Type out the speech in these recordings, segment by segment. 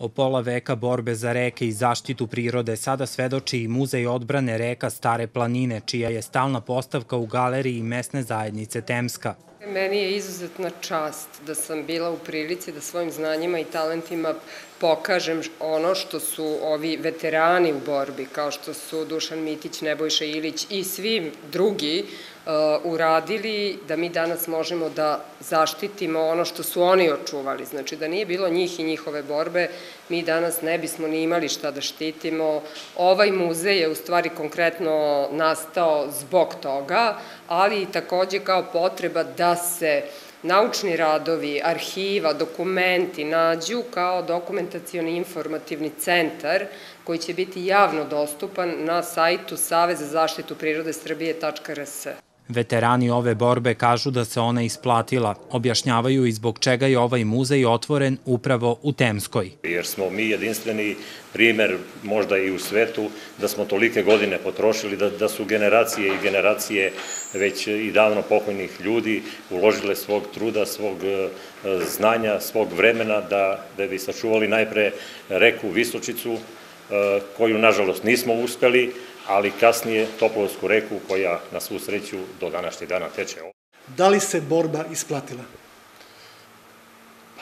O pola veka borbe za reke i zaštitu prirode sada svedoči i Muzej odbrane reka Stare planine, čija je stalna postavka u galeriji mesne zajednice Temska. Meni je izuzetna čast da sam bila u prilici da svojim znanjima i talentima pokažem ono što su ovi veterani u borbi, kao što su Dušan Mitić, Nebojša Ilić i svi drugi uh, uradili da mi danas možemo da zaštitimo ono što su oni očuvali. Znači da nije bilo njih i njihove borbe, mi danas ne bismo ni imali šta da štitimo. Ovaj muzej je u stvari konkretno nastao zbog toga, ali i takođe kao potreba da se naučni radovi, arhiva, dokumenti nađu kao dokumentacioni informativni centar koji će biti javno dostupan na sajtu Saveza zaštitu prirode Srbije.rs. Veterani ove borbe kažu da se ona isplatila. Objašnjavaju i zbog čega je ovaj muzej otvoren upravo u Temskoj. Jer smo mi jedinstveni primer možda i u svetu da smo tolike godine potrošili, da, da su generacije i generacije već i davno pokojnih ljudi uložile svog truda, svog e, znanja, svog vremena da, da bi sačuvali najpre reku Visočicu, e, koju nažalost nismo uspeli, ali kasnije Toplovsku reku koja na svu sreću do današnjeg dana teče. Da li se borba isplatila?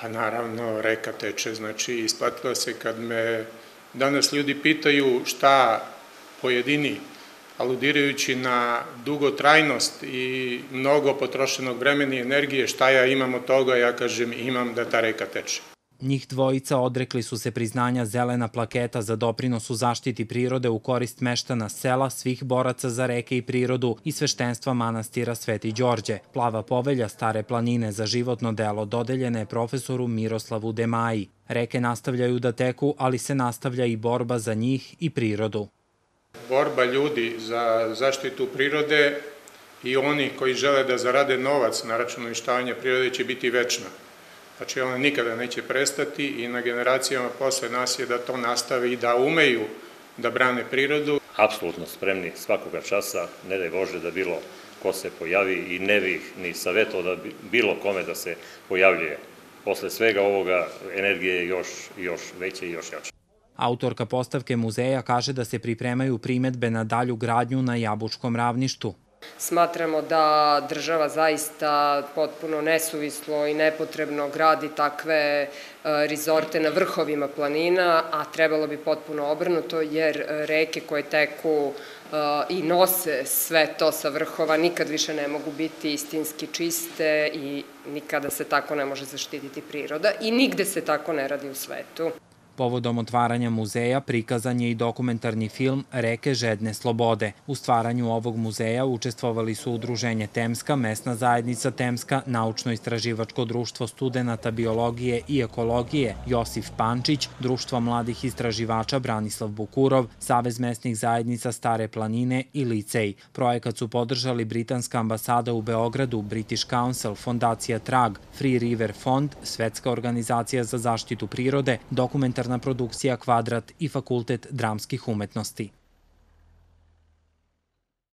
Pa naravno, reka teče, znači isplatila se kad me danas ljudi pitaju šta pojedini, aludirajući na dugotrajnost i mnogo potrošenog vremena i energije, šta ja imam od toga, ja kažem imam da ta reka teče. Njih dvojica odrekli su se priznanja zelena plaketa za doprinos u zaštiti prirode u korist meštana sela, svih boraca za reke i prirodu i sveštenstva manastira Sveti Đorđe. Plava povelja Stare planine za životno delo dodeljene je profesoru Miroslavu Demaji. Reke nastavljaju da teku, ali se nastavlja i borba za njih i prirodu. Borba ljudi za zaštitu prirode i oni koji žele da zarade novac na račun prirode će biti večna. Znači ona nikada neće prestati i na generacijama posle nas je da to nastave i da umeju da brane prirodu. Apsolutno spremni svakoga časa, ne daj Bože da bilo ko se pojavi i ne bih ni savjeto da bilo kome da se pojavljuje. Posle svega ovoga energije je još, još veće i još jače. Autorka postavke muzeja kaže da se pripremaju primetbe na dalju gradnju na Jabučkom ravništu. Smatramo da država zaista potpuno nesuvislo i nepotrebno gradi takve e, rizorte na vrhovima planina, a trebalo bi potpuno obrnuto jer reke koje teku e, i nose sve to sa vrhova nikad više ne mogu biti istinski čiste i nikada se tako ne može zaštititi priroda i nigde se tako ne radi u svetu. Povodom otvaranja muzeja prikazan je i dokumentarni film Reke žedne slobode. U stvaranju ovog muzeja učestvovali su Udruženje Temska, Mesna zajednica Temska, Naučno-istraživačko društvo studenta biologije i ekologije Josif Pančić, Društvo mladih istraživača Branislav Bukurov, Savez mesnih zajednica Stare planine i Licej. Projekat su podržali Britanska ambasada u Beogradu, British Council, Fondacija Trag, Free River Fond, Svetska organizacija za zaštitu prirode, dokumentarna produkcija Kvadrat i Fakultet dramskih umetnosti.